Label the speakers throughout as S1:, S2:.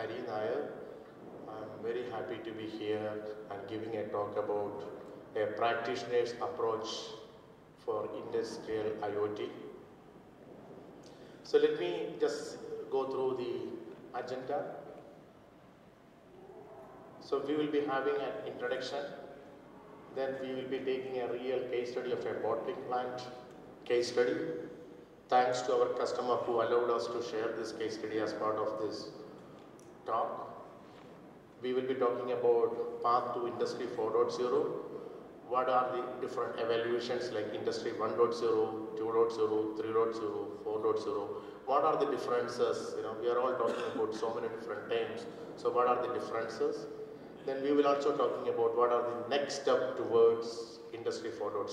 S1: Hari Nair. I'm very happy to be here and giving a talk about a practitioner's approach for industrial IoT. So let me just go through the agenda. So we will be having an introduction, then we will be taking a real case study of a bottling plant case study. Thanks to our customer who allowed us to share this case study as part of this talk. We will be talking about path to industry 4.0. What are the different evaluations like industry 1.0, 2.0, 3.0, 4.0? What are the differences? You know, we are all talking about so many different terms. So what are the differences? Then we will also talking about what are the next step towards industry 4.0.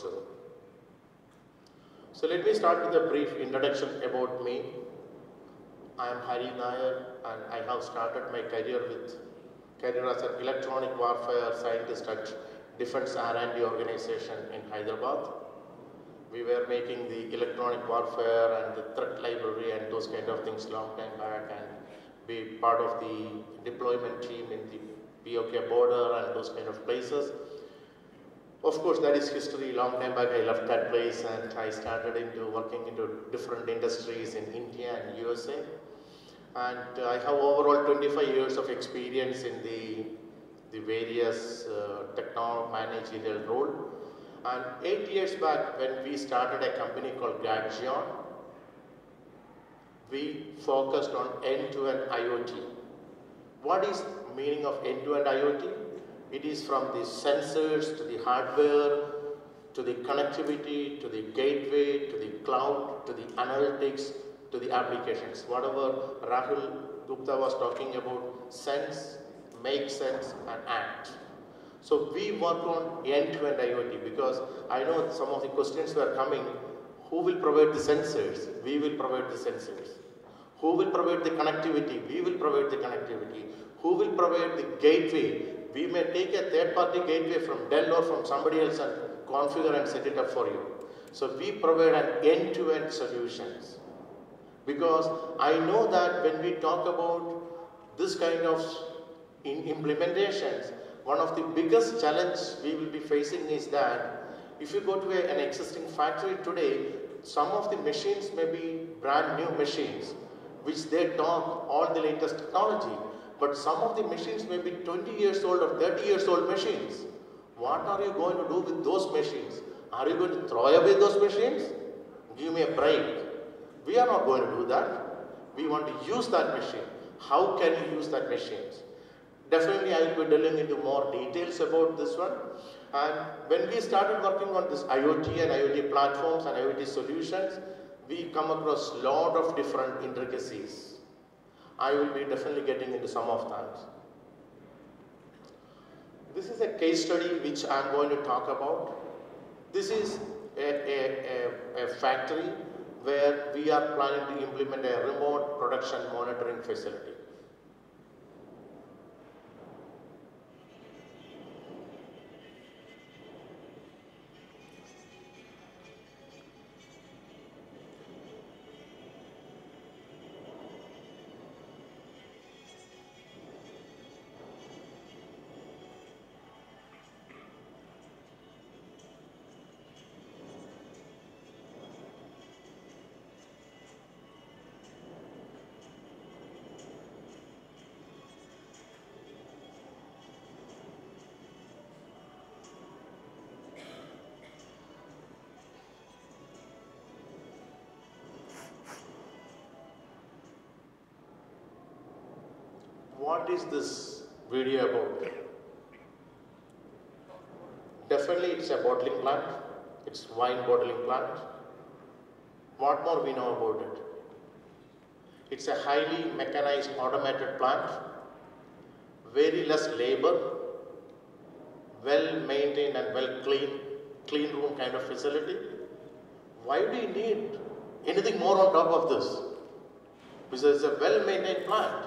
S1: So let me start with a brief introduction about me. I am Hari Nair and I have started my career with career as an electronic warfare scientist at Defense R&D organization in Hyderabad. We were making the electronic warfare and the threat library and those kind of things long time back and be part of the deployment team in the POK border and those kind of places. Of course, that is history. Long time back, I left that place and I started into working into different industries in India and USA. And I have overall 25 years of experience in the, the various uh, techno managerial role. And eight years back, when we started a company called Gadgeon, we focused on end-to-end IoT. What is meaning of end-to-end IoT? It is from the sensors to the hardware, to the connectivity, to the gateway, to the cloud, to the analytics, to the applications. Whatever Rahul Gupta was talking about, sense, make sense and act. So we work on end-to-end IoT because I know some of the questions were coming, who will provide the sensors? We will provide the sensors. Who will provide the connectivity? We will provide the connectivity. Who will provide the gateway? We may take a third-party gateway from Dell or from somebody else and configure and set it up for you. So we provide an end-to-end -end solutions. Because I know that when we talk about this kind of implementations, one of the biggest challenge we will be facing is that if you go to a, an existing factory today, some of the machines may be brand new machines, which they talk all the latest technology. But some of the machines may be 20 years old or 30 years old machines. What are you going to do with those machines? Are you going to throw away those machines? Give me a break. We are not going to do that. We want to use that machine. How can you use that machines? Definitely I will be delving into more details about this one. And when we started working on this IoT and IoT platforms and IoT solutions, we come across a lot of different intricacies. I will be definitely getting into some of that. This is a case study which I am going to talk about. This is a, a, a, a factory where we are planning to implement a remote production monitoring facility. What is this video about? Definitely it's a bottling plant. It's wine bottling plant. What more we know about it? It's a highly mechanized automated plant, very less labor, well maintained and well clean, clean room kind of facility. Why do you need anything more on top of this? Because it's a well maintained plant.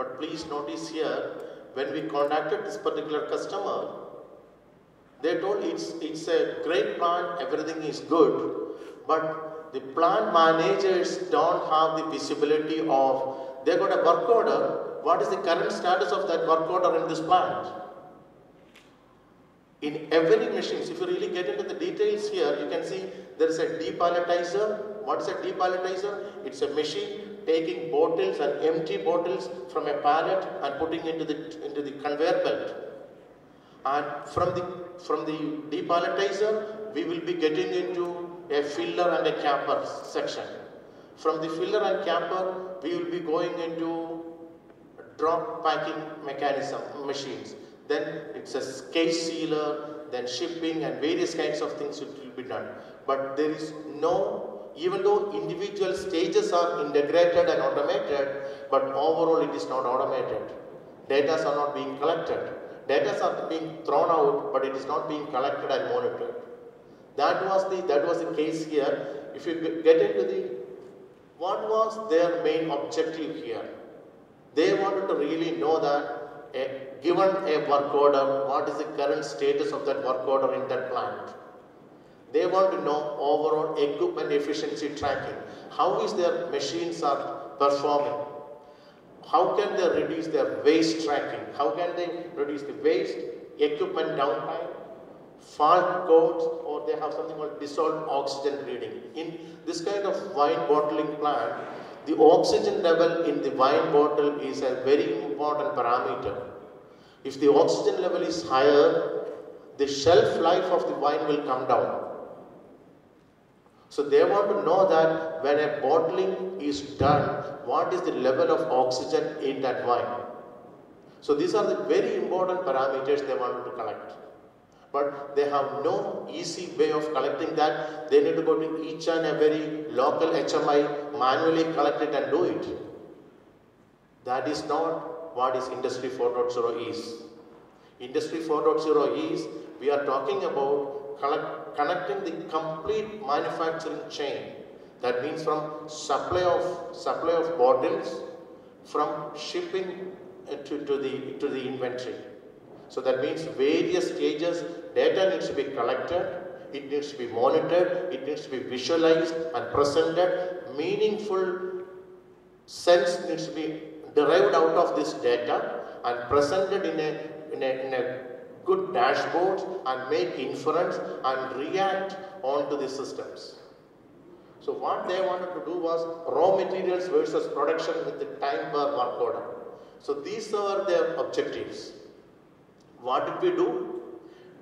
S1: But please notice here, when we contacted this particular customer, they told it's, it's a great plant, everything is good, but the plant managers don't have the visibility of, they got a work order, what is the current status of that work order in this plant. In every machine, if you really get into the details here, you can see there is a depalletizer. What is a depalletizer? It's a machine taking bottles and empty bottles from a pallet and putting into the into the conveyor belt. And from the from the depalletizer, we will be getting into a filler and a capper section. From the filler and capper, we will be going into drop packing mechanism machines. Then it's a case sealer, then shipping and various kinds of things will be done. But there is no, even though individual stages are integrated and automated, but overall it is not automated. Data are not being collected. Data are being thrown out, but it is not being collected and monitored. That was the that was the case here. If you get into the what was their main objective here? They wanted to really know that a, given a work order, what is the current status of that work order in that plant. They want to know overall equipment efficiency tracking. How is their machines are performing? How can they reduce their waste tracking? How can they reduce the waste, equipment downtime, fault codes, or they have something called dissolved oxygen reading. In this kind of wine bottling plant, the oxygen level in the wine bottle is a very important parameter. If the oxygen level is higher, the shelf life of the wine will come down. So they want to know that when a bottling is done, what is the level of oxygen in that wine. So these are the very important parameters they want to collect. But they have no easy way of collecting that. They need to go to each and every local HMI, manually collect it and do it. That is not what is Industry 4.0 is. Industry 4.0 is, we are talking about collect, connecting the complete manufacturing chain. That means from supply of, supply of bottles, from shipping to, to, the, to the inventory. So that means various stages, data needs to be collected, it needs to be monitored, it needs to be visualized and presented. Meaningful sense needs to be derived out of this data and presented in a, in a, in a good dashboards and make inference and react onto the systems. So what they wanted to do was raw materials versus production with the time per work order. So these are their objectives. What did we do?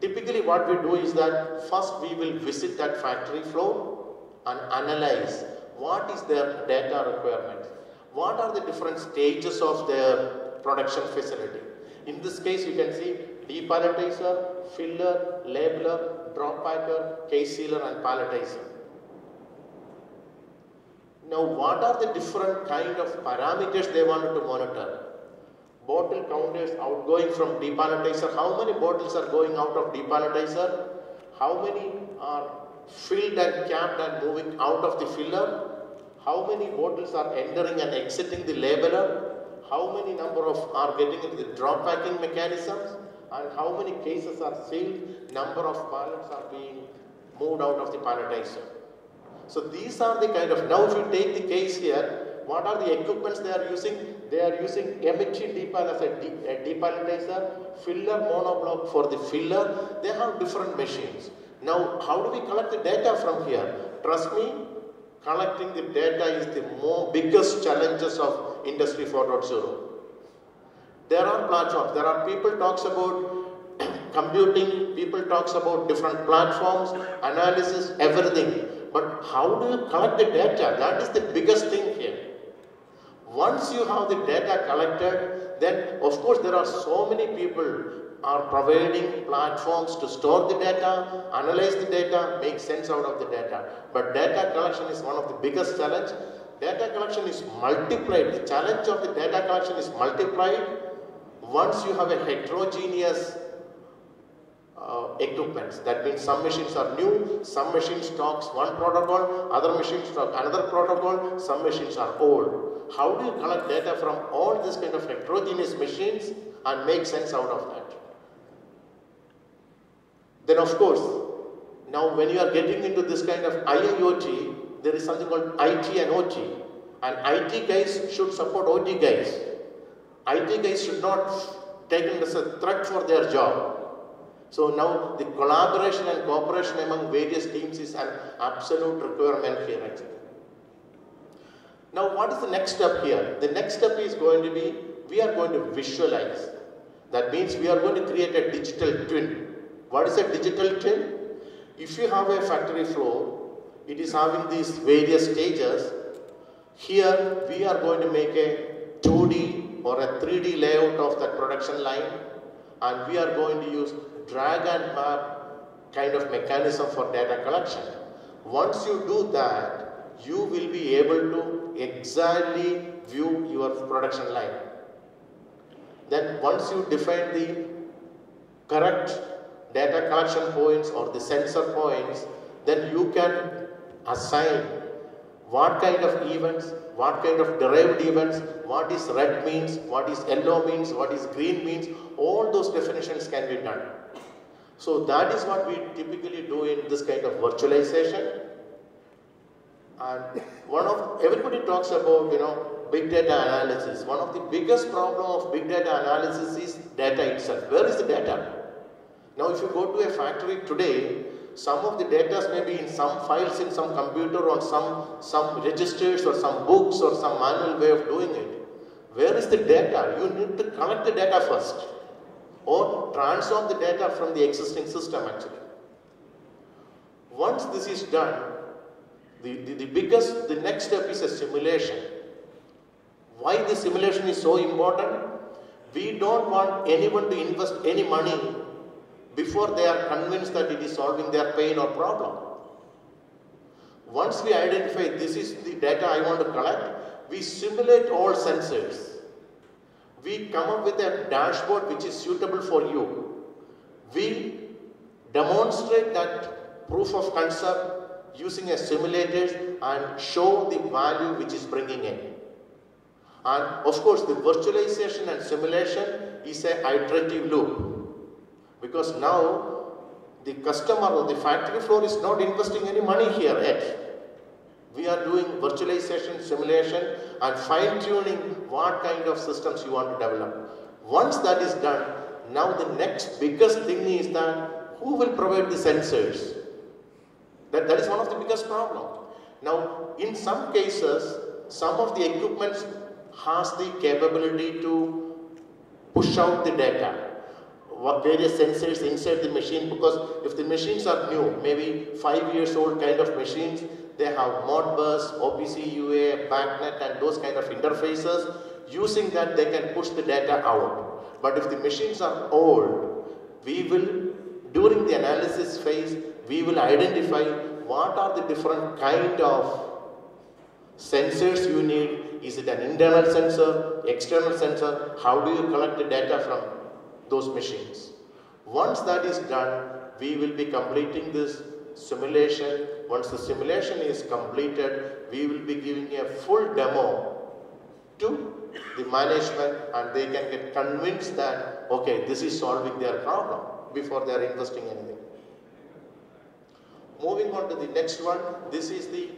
S1: Typically what we do is that first we will visit that factory floor and analyze what is their data requirement. What are the different stages of their production facility. In this case you can see depalletizer, filler, labeler, drop packer, case sealer and palletizer. Now what are the different kind of parameters they wanted to monitor? bottle counters outgoing from depalletizer, how many bottles are going out of depalletizer, how many are filled and capped and moving out of the filler, how many bottles are entering and exiting the labeler, how many number of are getting into the drop packing mechanisms, and how many cases are sealed, number of pallets are being moved out of the palletizer. So these are the kind of, now if you take the case here, what are the equipments they are using? They are using MHE DeepAL as a, de depalletizer, filler monoblock for the filler. They have different machines. Now, how do we collect the data from here? Trust me, collecting the data is the more biggest challenges of Industry 4.0. There are platforms. There are people talks about computing, people talks about different platforms, analysis, everything. But how do you collect the data? That is the biggest thing here. Once you have the data collected, then of course there are so many people are providing platforms to store the data, analyze the data, make sense out of the data. But data collection is one of the biggest challenge. Data collection is multiplied. The challenge of the data collection is multiplied once you have a heterogeneous uh. That means some machines are new, some machines talks one protocol, other machines talk another protocol, some machines are old how do you collect data from all these kind of heterogeneous machines and make sense out of that? Then of course, now when you are getting into this kind of IIoT, there is something called IT and OT. And IT guys should support OT guys. IT guys should not take it as a threat for their job. So now the collaboration and cooperation among various teams is an absolute requirement here actually. Now what is the next step here? The next step is going to be, we are going to visualize. That means we are going to create a digital twin. What is a digital twin? If you have a factory floor, it is having these various stages. Here we are going to make a 2D or a 3D layout of that production line and we are going to use drag and map kind of mechanism for data collection. Once you do that, you will be able to exactly view your production line. Then once you define the correct data collection points or the sensor points, then you can assign what kind of events, what kind of derived events, what is red means, what is yellow means, what is green means, all those definitions can be done. So that is what we typically do in this kind of virtualization. And one of, everybody talks about, you know, big data analysis. One of the biggest problem of big data analysis is data itself. Where is the data? Now if you go to a factory today, some of the data may be in some files in some computer or some, some registers or some books or some manual way of doing it. Where is the data? You need to collect the data first or transform the data from the existing system actually. Once this is done, the, the, the biggest, the next step is a simulation. Why the simulation is so important? We don't want anyone to invest any money before they are convinced that it is solving their pain or problem. Once we identify this is the data I want to collect, we simulate all sensors we come up with a dashboard which is suitable for you. We demonstrate that proof of concept using a simulator and show the value which is bringing in. And of course, the virtualization and simulation is a iterative loop because now the customer or the factory floor is not investing any money here yet. We are doing virtualization, simulation and fine tuning what kind of systems you want to develop. Once that is done, now the next biggest thing is that who will provide the sensors? That, that is one of the biggest problem. Now, in some cases, some of the equipment has the capability to push out the data various sensors inside the machine because if the machines are new, maybe five years old kind of machines, they have Modbus, OPC UA, BACnet and those kind of interfaces. Using that they can push the data out. But if the machines are old, we will, during the analysis phase, we will identify what are the different kind of sensors you need. Is it an internal sensor, external sensor? How do you collect the data from those machines? Once that is done, we will be completing this simulation. Once the simulation is completed, we will be giving a full demo to the management and they can get convinced that, okay, this is solving their problem before they are investing anything. Moving on to the next one, this is the,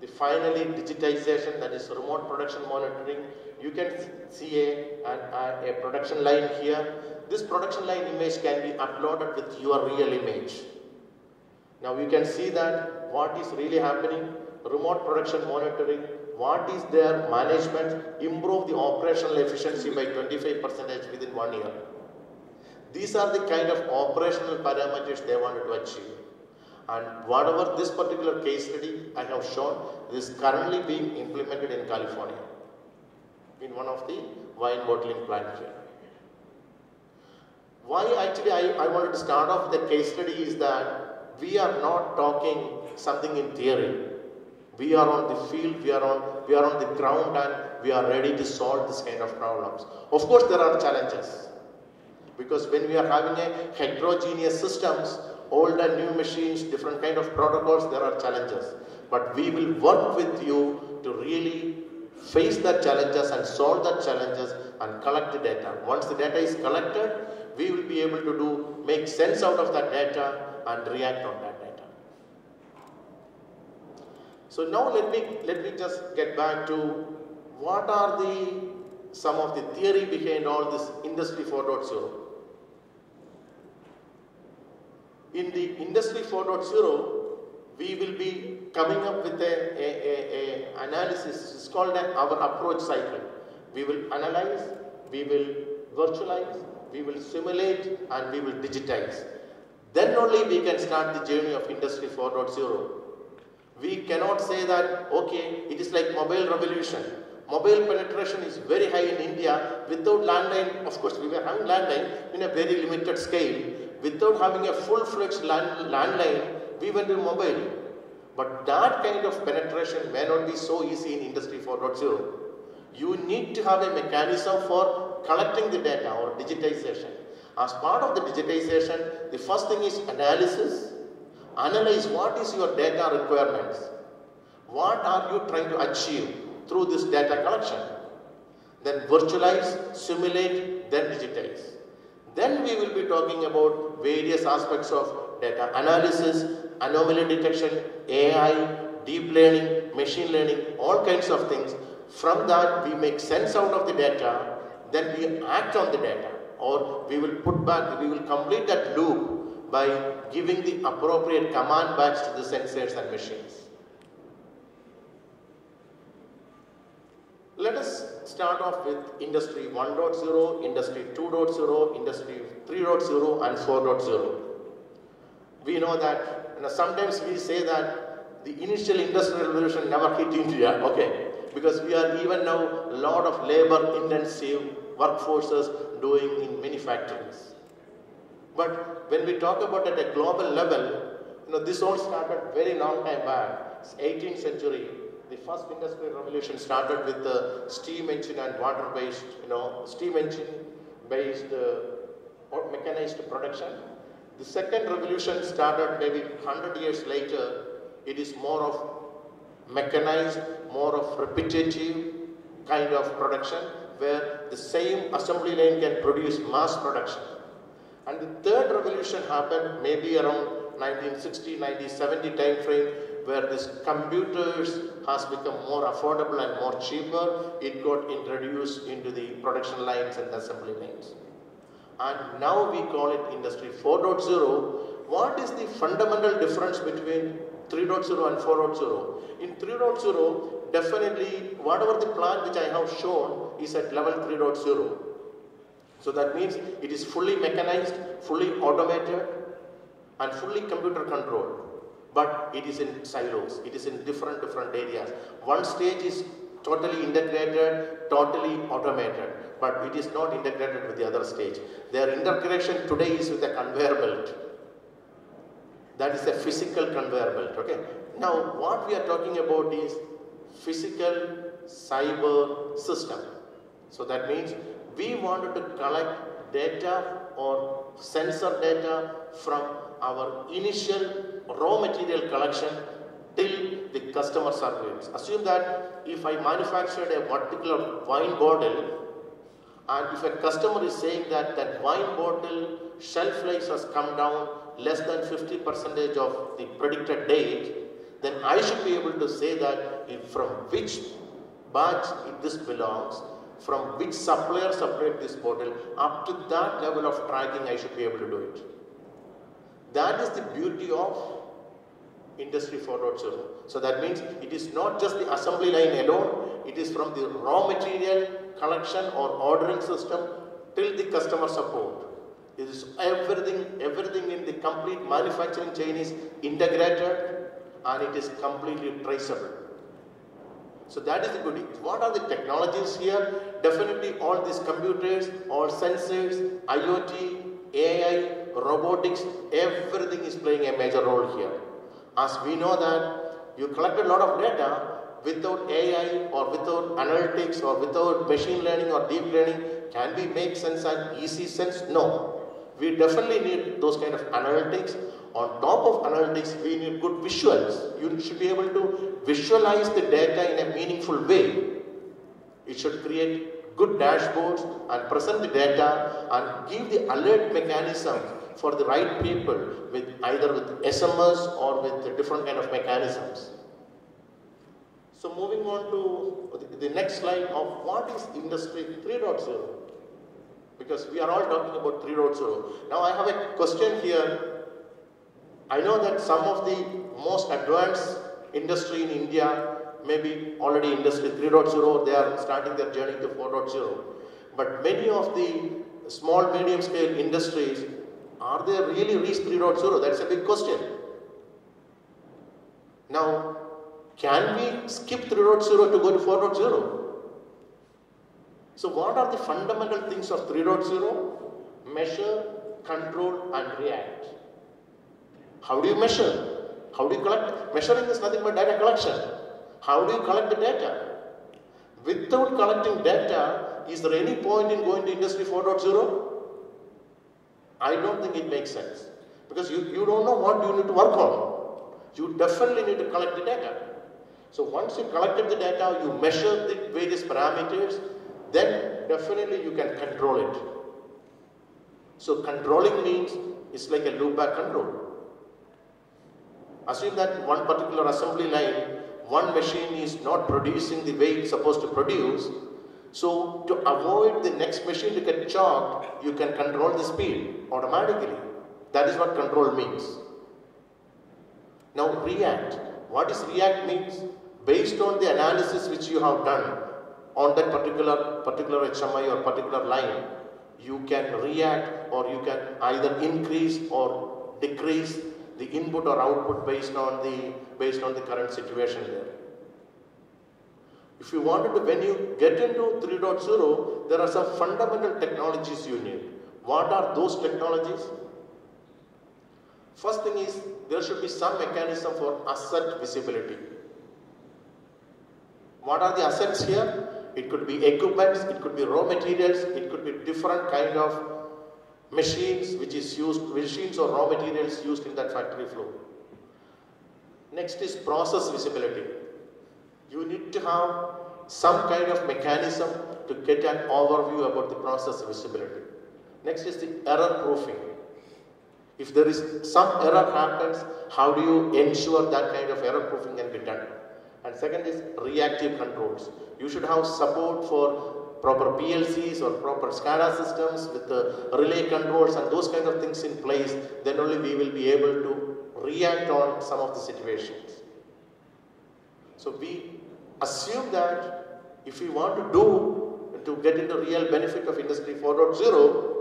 S1: the finally digitization that is remote production monitoring. You can see a, a, a production line here. This production line image can be uploaded with your real image. Now you can see that what is really happening, remote production monitoring, what is their management, improve the operational efficiency by 25% within one year. These are the kind of operational parameters they wanted to achieve. And whatever this particular case study I have shown is currently being implemented in California in one of the wine bottling plant here. Why actually I, I wanted to start off with the case study is that we are not talking something in theory. We are on the field, we are on, we are on the ground and we are ready to solve this kind of problems. Of course, there are challenges. Because when we are having a heterogeneous systems, old and new machines, different kind of protocols, there are challenges. But we will work with you to really face the challenges and solve the challenges and collect the data. Once the data is collected, we will be able to do make sense out of that data and react on that data. So now let me, let me just get back to what are the some of the theory behind all this Industry 4.0. In the Industry 4.0, we will be coming up with a, a, a, a analysis. It's called our approach cycle. We will analyze, we will virtualize, we will simulate, and we will digitize. Then only we can start the journey of Industry 4.0. We cannot say that, okay, it is like mobile revolution. Mobile penetration is very high in India. Without landline, of course, we were having landline in a very limited scale. Without having a full-fledged land, landline, we went to mobile. But that kind of penetration may not be so easy in Industry 4.0. You need to have a mechanism for collecting the data or digitization. As part of the digitization, the first thing is analysis. Analyze what is your data requirements. What are you trying to achieve through this data collection? Then virtualize, simulate, then digitize. Then we will be talking about various aspects of data analysis, anomaly detection, AI, deep learning, machine learning, all kinds of things. From that, we make sense out of the data, then we act on the data, or we will put back, we will complete that loop by giving the appropriate command backs to the sensors and machines. Let us start off with Industry 1.0, Industry 2.0, Industry 3.0 and 4.0. We know that you know, sometimes we say that the initial industrial revolution never hit India, okay, because we are even now a lot of labor intensive workforces doing in many factories. But when we talk about at a global level, you know, this all started very long time back, 18th century. The first industrial revolution started with the steam engine and water-based, you know, steam engine-based uh, mechanized production. The second revolution started maybe 100 years later. It is more of mechanized, more of repetitive kind of production where the same assembly line can produce mass production. And the third revolution happened maybe around 1960, 1970 time frame where this computers has become more affordable and more cheaper. It got introduced into the production lines and assembly lines and now we call it Industry 4.0. What is the fundamental difference between 3.0 and 4.0? In 3.0, definitely whatever the plant which I have shown is at level 3.0. So that means it is fully mechanized, fully automated and fully computer controlled. But it is in silos, it is in different different areas. One stage is totally integrated, totally automated but it is not integrated with the other stage. Their integration today is with a conveyor belt. That is a physical conveyor belt, okay? Now, what we are talking about is physical cyber system. So that means we wanted to collect data or sensor data from our initial raw material collection till the customer service. Assume that if I manufactured a particular wine bottle and if a customer is saying that that wine bottle shelf life has come down less than 50 percentage of the predicted date, then I should be able to say that from which batch this belongs, from which supplier supplied this bottle, up to that level of tracking I should be able to do it. That is the beauty of Industry 4.0. So that means it is not just the assembly line alone, it is from the raw material collection or ordering system till the customer support. It is everything, everything in the complete manufacturing chain is integrated and it is completely traceable. So that is the good. What are the technologies here? Definitely all these computers, all sensors, IoT, AI, robotics, everything is playing a major role here. As we know that you collect a lot of data, without AI or without analytics or without machine learning or deep learning, can we make sense and easy sense? No. We definitely need those kind of analytics. On top of analytics, we need good visuals. You should be able to visualize the data in a meaningful way. It should create good dashboards and present the data and give the alert mechanism for the right people with either with SMS or with different kind of mechanisms. So moving on to the, next slide of what is Industry 3.0 because we are all talking about 3.0. Now I have a question here. I know that some of the most advanced industry in India, maybe already industry 3.0, they are starting their journey to 4.0. But many of the small, medium scale industries, are they really reached 3.0? That's a big question. Now, can we skip 3.0 to go to 4.0? So what are the fundamental things of 3.0? Measure, control and react. How do you measure? How do you collect? Measuring is nothing but data collection. How do you collect the data? Without collecting data, is there any point in going to Industry 4.0? I don't think it makes sense. Because you, you don't know what you need to work on. You definitely need to collect the data. So once you collected the data, you measure the various parameters, then definitely you can control it. So controlling means it's like a loopback control. Assume that one particular assembly line, one machine is not producing the way it's supposed to produce. So to avoid the next machine to get chopped, you can control the speed automatically. That is what control means. Now react. What is react means? Based on the analysis which you have done on that particular, particular HMI or particular line, you can react or you can either increase or decrease the input or output based on the, based on the current situation there. If you wanted to, when you get into 3.0, there are some fundamental technologies you need. What are those technologies? First thing is, there should be some mechanism for asset visibility. What are the assets here? It could be equipments, it could be raw materials, it could be different kind of machines which is used, machines or raw materials used in that factory floor. Next is process visibility. You need to have some kind of mechanism to get an overview about the process visibility. Next is the error proofing. If there is some error happens, how do you ensure that kind of error proofing can be done? Second is reactive controls. You should have support for proper PLCs or proper SCADA systems with the relay controls and those kind of things in place, then only we will be able to react on some of the situations. So we assume that if we want to do, to get into real benefit of Industry 4.0,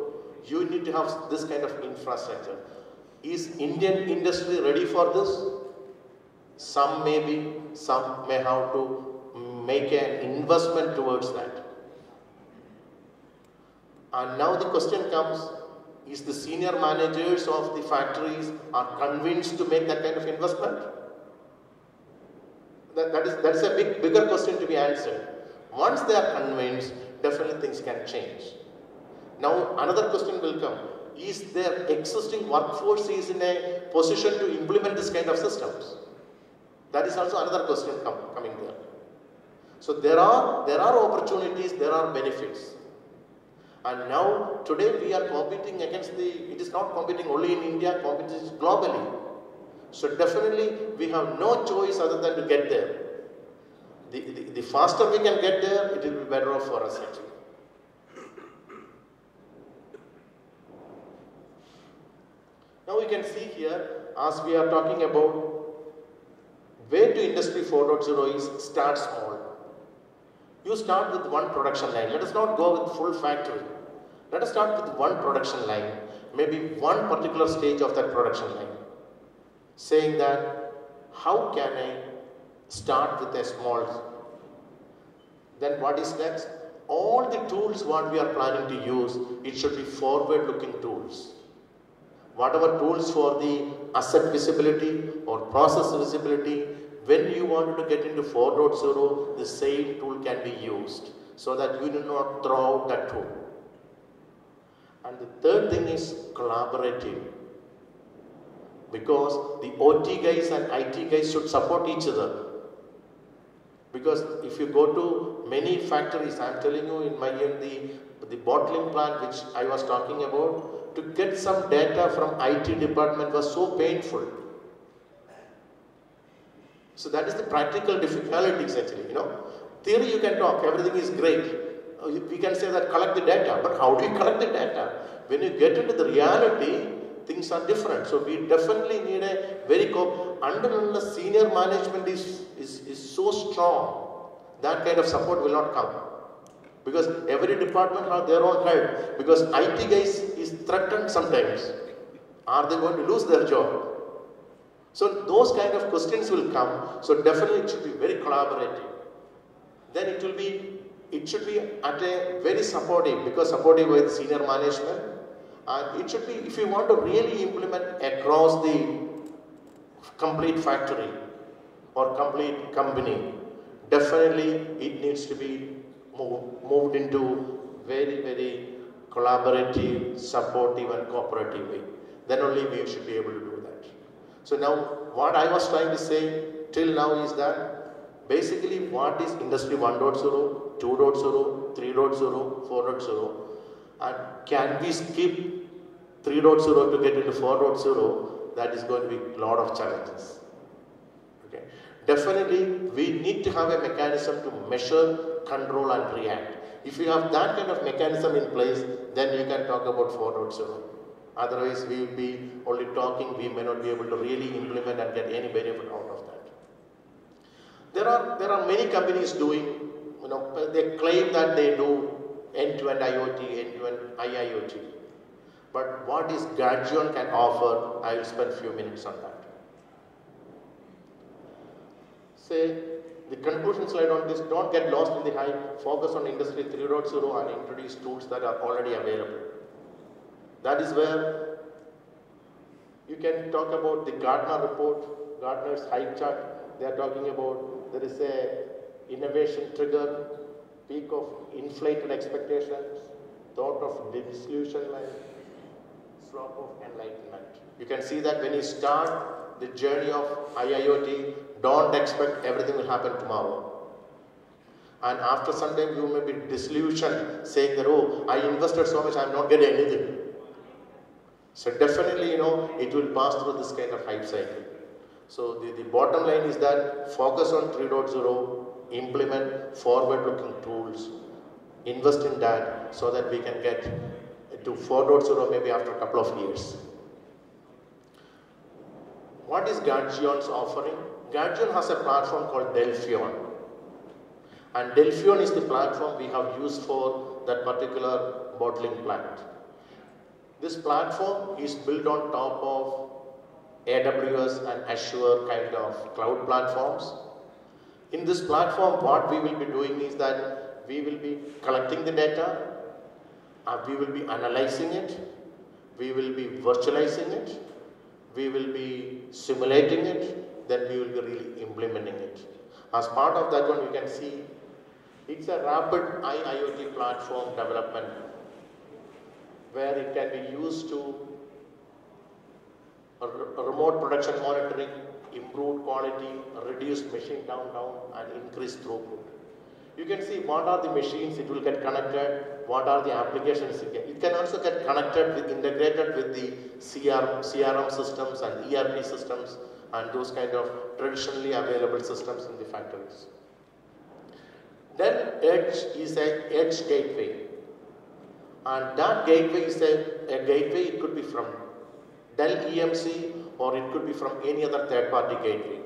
S1: you need to have this kind of infrastructure. Is Indian industry ready for this? Some may be, some may have to make an investment towards that. And now the question comes, is the senior managers of the factories are convinced to make that kind of investment? That, that is, that's a big, bigger question to be answered. Once they are convinced, definitely things can change. Now another question will come, is their existing workforce is in a position to implement this kind of systems? That is also another question come, coming there. So there are, there are opportunities, there are benefits. And now, today we are competing against the, it is not competing only in India, competing globally. So definitely we have no choice other than to get there. The, the, the faster we can get there, it will be better off for us actually. Now we can see here, as we are talking about way to industry 4.0 is start small. You start with one production line. Let us not go with full factory. Let us start with one production line, maybe one particular stage of that production line. Saying that, how can I start with a small? Then what is next? All the tools what we are planning to use, it should be forward looking tools. Whatever tools for the asset visibility or process visibility, when you wanted to get into 4.0, the same tool can be used so that you do not throw out that tool. And the third thing is collaborative. Because the OT guys and IT guys should support each other. Because if you go to many factories, I'm telling you in my in the, the bottling plant which I was talking about, to get some data from IT department was so painful. So that is the practical difficulties actually, you know. Theory you can talk, everything is great. Uh, we can say that collect the data, but how do you collect the data? When you get into the reality, things are different. So we definitely need a very, co- under the senior management is, is, is so strong, that kind of support will not come. Because every department has their own head. Because IT guys is threatened sometimes. Are they going to lose their job? So those kind of questions will come. So definitely it should be very collaborative. Then it will be, it should be at a very supportive because supportive with senior management. And it should be, if you want to really implement across the complete factory or complete company, definitely it needs to be move, moved into very, very collaborative, supportive and cooperative way. Then only we should be able to do that. So now what I was trying to say till now is that basically what is industry 1.0, 2.0, 3.0, 4.0 and can we skip 3.0 to get into 4.0 that is going to be a lot of challenges. Okay. Definitely we need to have a mechanism to measure control and react. If you have that kind of mechanism in place, then you can talk about 4.0. Otherwise, we will be only talking, we may not be able to really implement and get any benefit out of that. There are, there are many companies doing, you know, they claim that they do end-to-end IoT, end-to-end IIoT. But what is Gadgeon can offer, I will spend a few minutes on that. Say, the conclusion slide on this, don't get lost in the hype, focus on Industry 3.0 and introduce tools that are already available. That is where you can talk about the Gartner report, Gartner's hype chart. They are talking about there is a innovation trigger, peak of inflated expectations, trough of disillusionment, slope of enlightenment. You can see that when you start the journey of IIoT, don't expect everything will happen tomorrow. And after some time, you may be disillusioned, saying that, oh, I invested so much, I'm not getting anything. So definitely, you know, it will pass through this kind of hype cycle. So the, the bottom line is that focus on 3.0, implement forward-looking tools, invest in that so that we can get to 4.0 maybe after a couple of years. What is Gadgeon's offering? Gadgeon has a platform called DelphEon. And DelphEon is the platform we have used for that particular bottling plant. This platform is built on top of AWS and Azure kind of cloud platforms. In this platform, what we will be doing is that we will be collecting the data, uh, we will be analyzing it, we will be virtualizing it, we will be simulating it, then we will be really implementing it. As part of that one, you can see it's a rapid IIoT platform development where it can be used to remote production monitoring, improved quality, reduced machine downtime and increased throughput. You can see what are the machines it will get connected, what are the applications it can. It can also get connected with, integrated with the CR, CRM systems and ERP systems and those kind of traditionally available systems in the factories. Then Edge is a Edge gateway. And that gateway is a, a gateway, it could be from Dell EMC or it could be from any other third party gateway.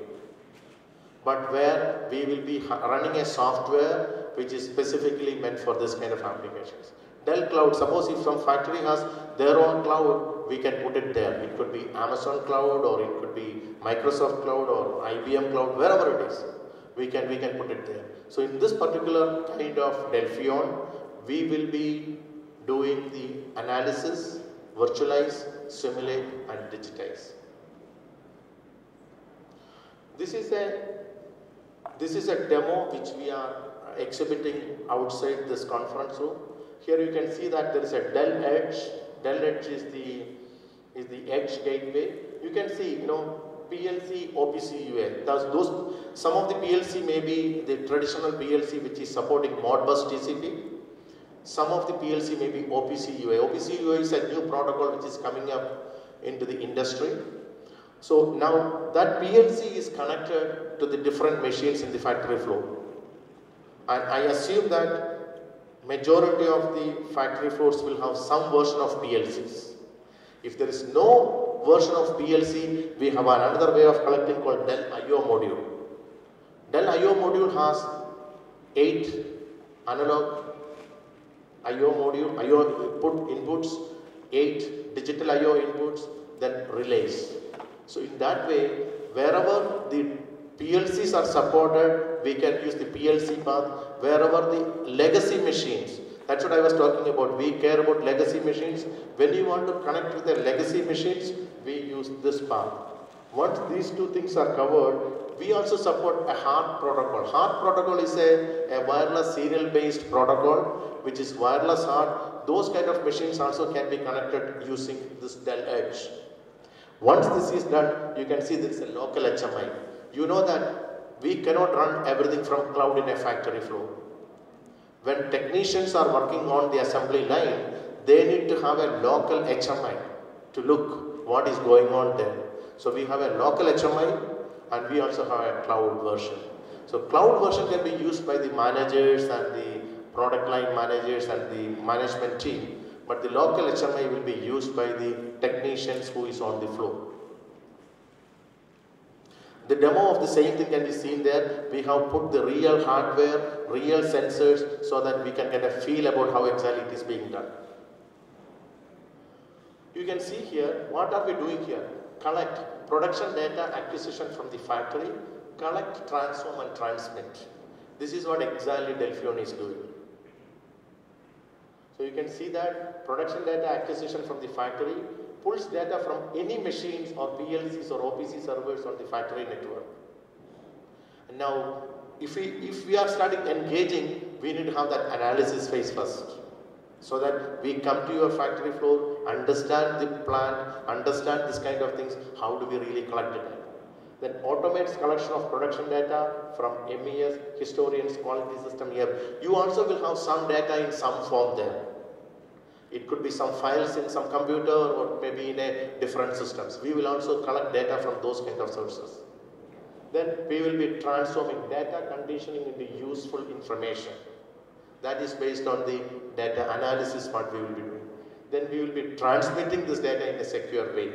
S1: But where we will be running a software which is specifically meant for this kind of applications. Dell Cloud, suppose if some factory has their own cloud, we can put it there. It could be Amazon Cloud or it could be Microsoft Cloud or IBM Cloud, wherever it is. We can, we can put it there. So in this particular kind of DelphEon, we will be doing the analysis, virtualize, simulate and digitize. This is a this is a demo which we are exhibiting outside this conference room. Here you can see that there is a Dell Edge. Dell Edge is the is the Edge gateway. You can see, you know, PLC, OPC UA. Those, those, some of the PLC may be the traditional PLC which is supporting Modbus TCP. Some of the PLC may be OPC UA. OPC UA is a new protocol which is coming up into the industry. So now that PLC is connected to the different machines in the factory floor. And I assume that majority of the factory floors will have some version of PLCs. If there is no version of PLC, we have another way of collecting called Dell IO module. Dell IO module has 8 analog IO module, IO input inputs, 8 digital IO inputs, then relays. So in that way, wherever the PLCs are supported, we can use the PLC path. Wherever the legacy machines, that's what I was talking about. We care about legacy machines. When you want to connect with the legacy machines, we use this path. Once these two things are covered, we also support a HART protocol. HART protocol is a, a wireless serial based protocol which is wireless HART. Those kind of machines also can be connected using this Dell Edge. Once this is done, you can see there is a local HMI. You know that we cannot run everything from cloud in a factory floor. When technicians are working on the assembly line, they need to have a local HMI to look what is going on there. So we have a local HMI and we also have a cloud version. So cloud version can be used by the managers and the product line managers and the management team but the local HMI will be used by the technicians who is on the floor. The demo of the same thing can be seen there. We have put the real hardware, real sensors so that we can get a feel about how exactly it is being done. You can see here, what are we doing here? Collect production data acquisition from the factory, collect, transform and transmit. This is what exactly DelphEon is doing. So you can see that production data acquisition from the factory pulls data from any machines or PLCs or OPC servers on the factory network. And now, if we, if we are starting engaging, we need to have that analysis phase first. So that we come to your factory floor, understand the plant, understand this kind of things, how do we really collect it? Then automates collection of production data from MES, historians, quality system here. You also will have some data in some form there. It could be some files in some computer or maybe in a different systems. We will also collect data from those kind of sources. Then we will be transforming data conditioning into useful information. That is based on the data analysis part we will be doing. Then we will be transmitting this data in a secure way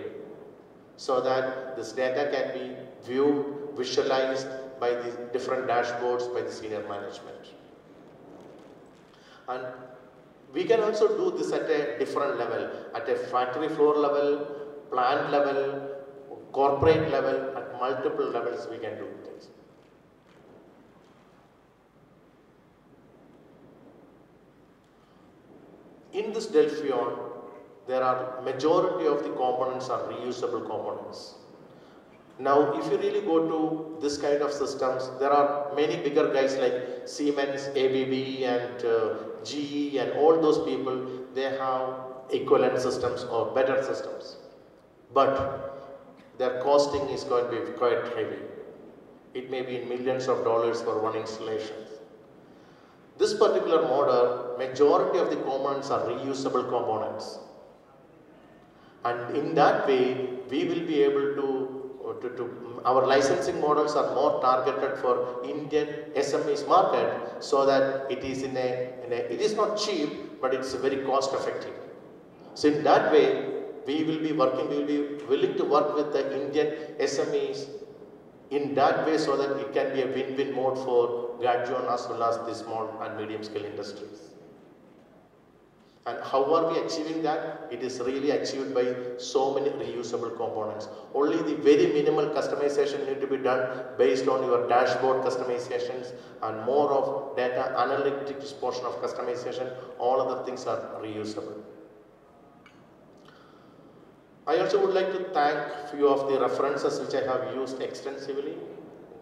S1: so that this data can be viewed, visualized by the different dashboards by the senior management. And we can also do this at a different level, at a factory floor level, plant level, corporate level, at multiple levels we can do this. In this DelphEon, there are majority of the components are reusable components. Now, if you really go to this kind of systems, there are many bigger guys like Siemens, ABB and uh, GE and all those people, they have equivalent systems or better systems. But their costing is going to be quite heavy. It may be in millions of dollars for one installation. This particular model, majority of the components are reusable components. And in that way, we will be able to to, to, our licensing models are more targeted for Indian SMEs market so that it is in a, in a, it is not cheap but it's very cost effective. So in that way we will be working, we will be willing to work with the Indian SMEs in that way so that it can be a win-win mode for Gadgeon as well as the small and medium scale industries. And how are we achieving that? It is really achieved by so many reusable components. Only the very minimal customization need to be done based on your dashboard customizations and more of data analytics portion of customization. All other things are reusable. I also would like to thank few of the references which I have used extensively.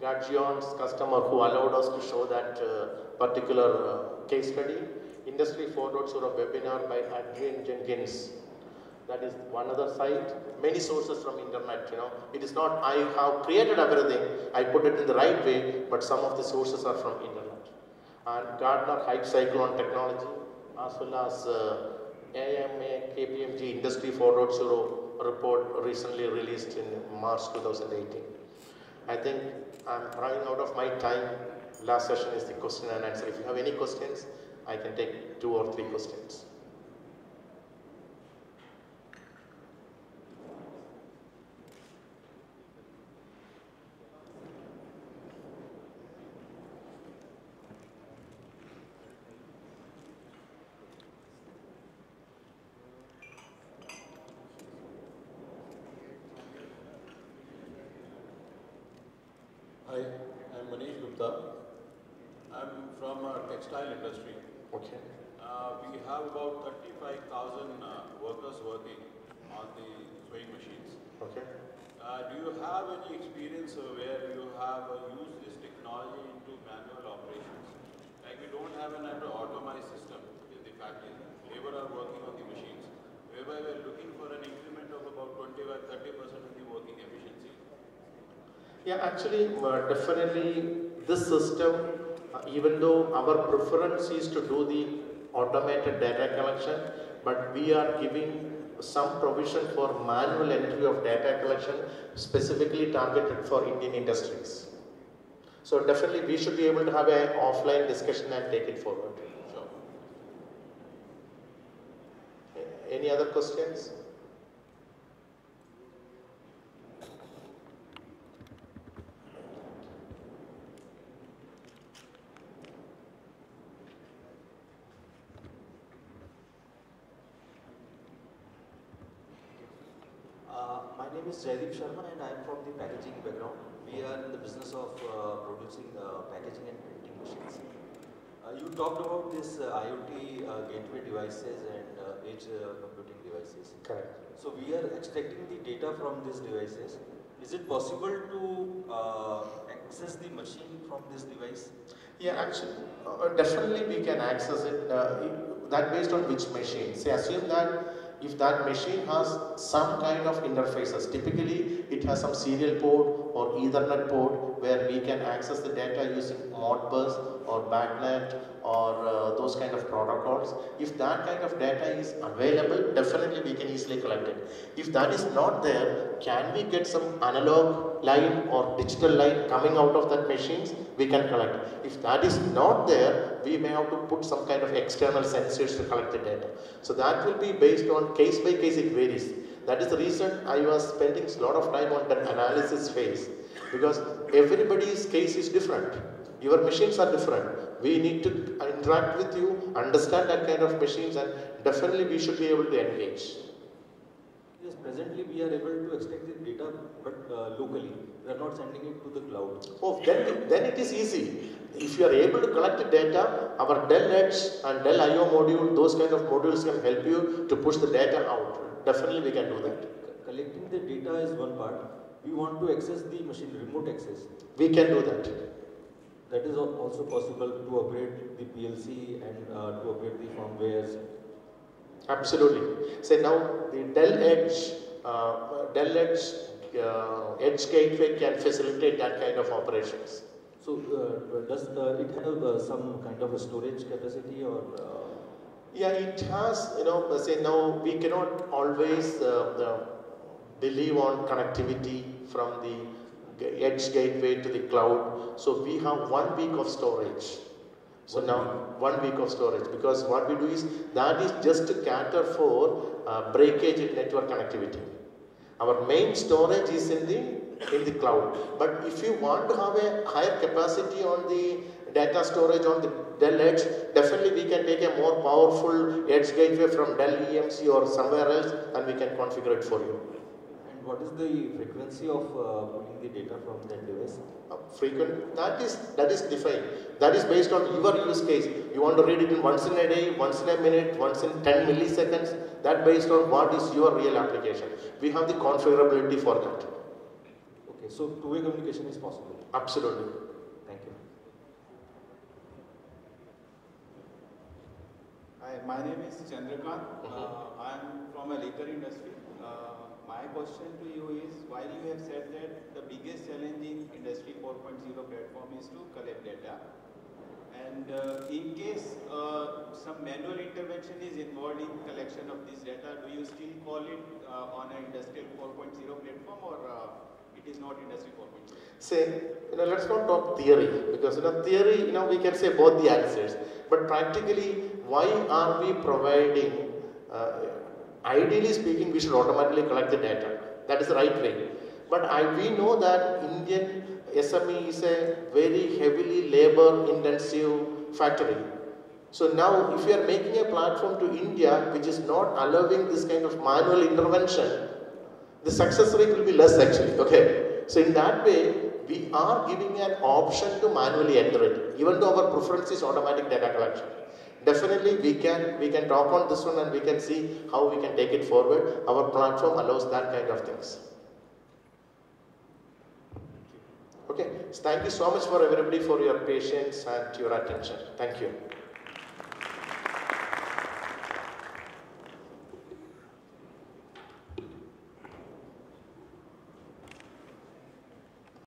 S1: Gadgeon's customer who allowed us to show that uh, particular uh, case study. Industry 4.0 webinar by Adrian Jenkins. That is one other site. Many sources from internet, you know. It is not I have created everything, I put it in the right way, but some of the sources are from internet. And Gartner Hype Cycle on Technology, as well as uh, AMA KPMG Industry 4.0 report recently released in March 2018. I think I'm running out of my time. Last session is the question and answer. If you have any questions, I can take two or three questions.
S2: Hi, I'm Manish Gupta. I'm from uh, textile industry.
S1: Okay.
S2: Uh, we have about 35,000 uh, workers working on the sewing machines.
S1: Okay.
S2: Uh, do you have any experience uh, where you have uh, used this technology into manual operations? Like we don't have an automized system in the factory. Labor are working on the machines, whereby we're looking for an increment of about 25 30% in the working efficiency.
S1: Yeah, actually, uh, definitely this system, uh, even though our preference is to do the automated data collection, but we are giving some provision for manual entry of data collection specifically targeted for Indian industries. So definitely we should be able to have an offline discussion and take it forward. Any other questions?
S3: Uh, my name is Jaideep Sharma and I am from the packaging background. We are in the business of uh, producing uh, packaging and printing machines. Uh, you talked about this uh, IoT uh, gateway devices and edge uh, computing devices.
S1: Correct.
S3: So we are extracting the data from these devices. Is it possible to uh, access the machine from this device?
S1: Yeah, actually, uh, definitely we can access it. Uh, that based on which machine. Say, assume that if that machine has some kind of interfaces, typically it has some serial port or Ethernet port where we can access the data using Modbus or BACnet or uh, those kind of protocols. If that kind of data is available, definitely we can easily collect it. If that is not there, can we get some analog line or digital line coming out of that machines? We can collect. If that is not there, we may have to put some kind of external sensors to collect the data. So that will be based on case by case it varies. That is the reason I was spending a lot of time on that analysis phase because everybody's case is different. Your machines are different. We need to interact with you, understand that kind of machines, and definitely we should be able to engage.
S3: Yes, presently we are able to extract the data but uh, locally. We are not sending it to the cloud.
S1: Oh, then, then it is easy. If you are able to collect the data, our Dell Edge and Dell IO module, those kind of modules can help you to push the data out. Definitely we can do that.
S3: Collecting the data is one part. We want to access the machine, remote access.
S1: We can do that.
S3: That is also possible to upgrade the PLC and uh, to upgrade the firmwares.
S1: Absolutely. Say now the Dell Edge, uh, Dell Edge uh, Edge Gateway can facilitate that kind of operations.
S3: So, uh, does uh, it have uh, some kind of a storage capacity or? Uh,
S1: Yeah, it has, you know, say now we cannot always believe on connectivity from the edge gateway to the cloud. So we have one week of storage. So
S3: One
S1: now one week of storage because what we do is that is just to cater for uh, breakage in network connectivity. Our main storage is in the in the cloud. But if you want to have a higher capacity on the data storage on the Dell Edge, definitely we can take a more powerful edge gateway from Dell EMC or somewhere else and we can configure it for you.
S3: And what is the frequency of uh, pulling the data from that device?
S1: Uh, frequent that is that is defined. That is based on your use case. You want to read it in once in a day, once in a minute, once in 10 milliseconds. That based on what is your real application. We have the configurability for that.
S3: Okay, so two-way communication is possible.
S1: Absolutely.
S3: Thank you.
S4: Hi, my name is Chandrakant. Uh, I am from a liquor industry. Uh, my question to you is, while you have said that the biggest challenge in Industry 4.0 platform is to collect data, And uh, in case uh, some manual intervention is involved in collection of this data, do you still call it uh, on an industrial 4.0 platform or uh, it is not industry 4.0?
S1: Say, you know, let's not talk theory because you know theory, you know, we can say both the answers. But practically, why are we providing? Ideally speaking, we should automatically collect the data. That is the right way. But I, we know that Indian SME is a very heavily labor-intensive factory. So now, if you are making a platform to India which is not allowing this kind of manual intervention, the success rate will be less actually. Okay. So in that way, we are giving an option to manually enter it, even though our preference is automatic data collection. Definitely, we can we can talk on this one and we can see how we can take it forward. Our platform allows that kind of things. Okay, thank you so much for everybody for your patience and your attention. Thank you.